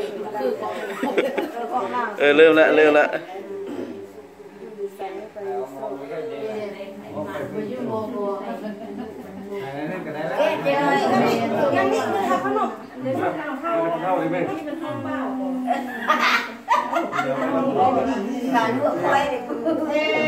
เออเราเออเริ่มละเริ่มละยังนี่คือทำขนมเข้าเลยไหมการลวไว้เด็